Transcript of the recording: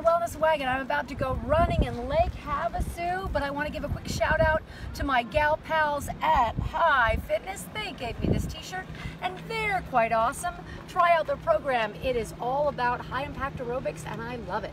the Wellness Wagon. I'm about to go running in Lake Havasu, but I want to give a quick shout out to my gal pals at High Fitness. They gave me this t-shirt and they're quite awesome. Try out their program. It is all about high impact aerobics and I love it.